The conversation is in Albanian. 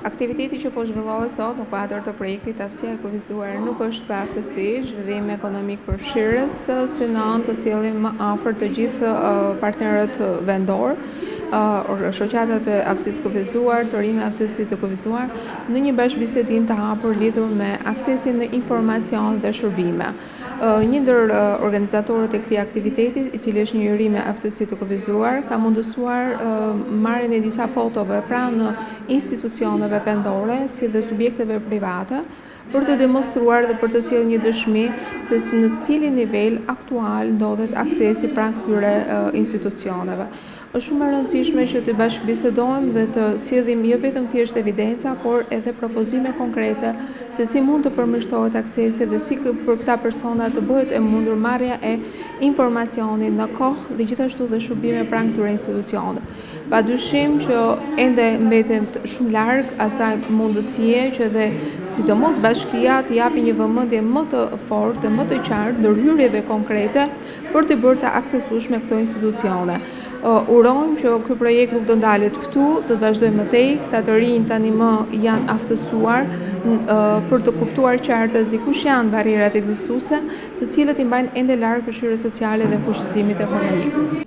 Aktiviteti që po zhvillohet sot në kuadër të projektit Aftësia e Kufizuar nuk është paaftësi, zhvillim ekonomik përfshirës, synon të sjellim më afër të gjithë partnerët vendorë, shoqatat e aftësisë së kufizuar, të rinj me aftësi të kufizuar, në një bashkëbisedim të hapur lidhur me aksesin në informacion dhe shërbime. Një ndër organizatorët e këtij aktiviteti, i cili është një i ri me aftësi të kufizuar, ka mundësuar marrjen e disa fotove pranë institucioneve vendore si dhe subjekteve private për të demonstruar dhe për të sjellë një dëshmi se në cilin nivel aktual ndodhet aksesi pranë këtyre institucioneve. Është shumë e rëndësishme që të bashkëbisedojmë dhe të sjellim jo vetëm thjesht evidenca, por edhe propozime konkrete se si mund të përmirësohet aksesi dhe si për këta persona të bëhet e mundur marrja e informacionit në kohë dhe gjithashtu dhe shërbime pranë këtyre institucione. Padyshim që ende mbetemi shumë larg asaj mundësie që dhe sidomos bashkia të japë një vëmendje më të fortë dhe më të qartë ndërhyrjeve konkrete për t'i bërë të aksesueshme këto institucione. Urojmë që ky projekt nuk do ndalet këtu, do të vazhdojmë më tej, këta të rinj tanimë janë aftësuar për të kuptuar qartazi kush janë barrierat ekzistuese, të cilat i mbajnë ende larg përfshirjes sociale dhe fuqizimit ekonomik.